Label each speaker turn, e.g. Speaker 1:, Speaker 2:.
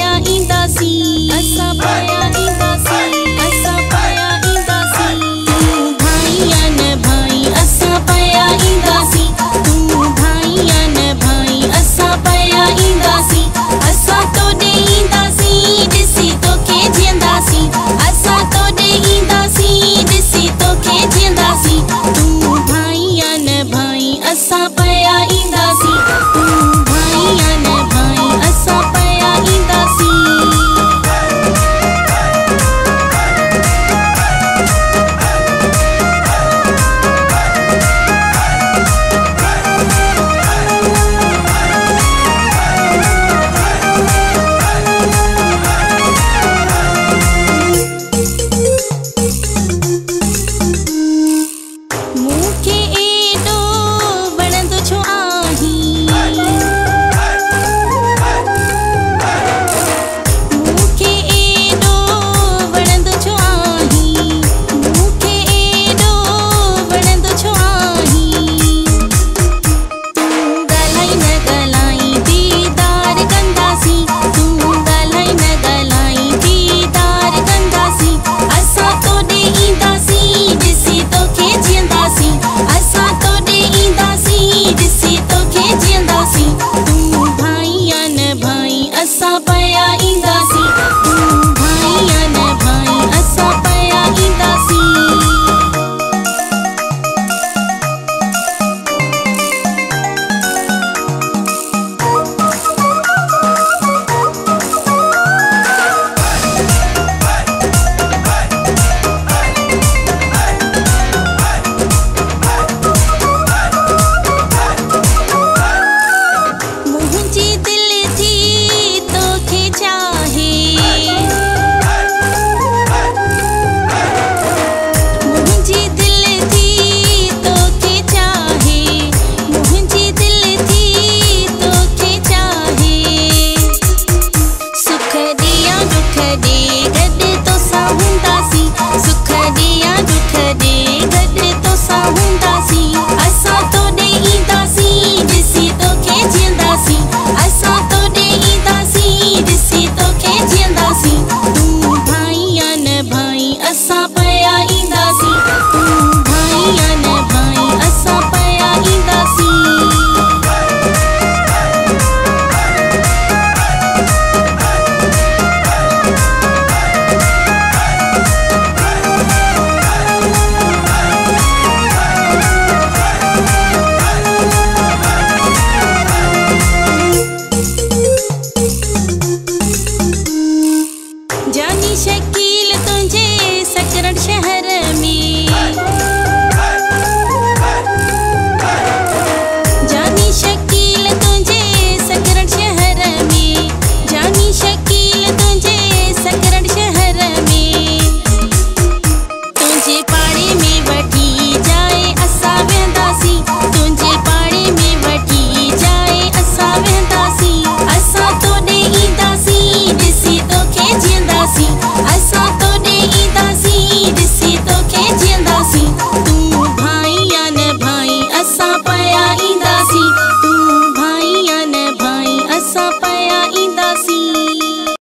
Speaker 1: ainda assim. Essa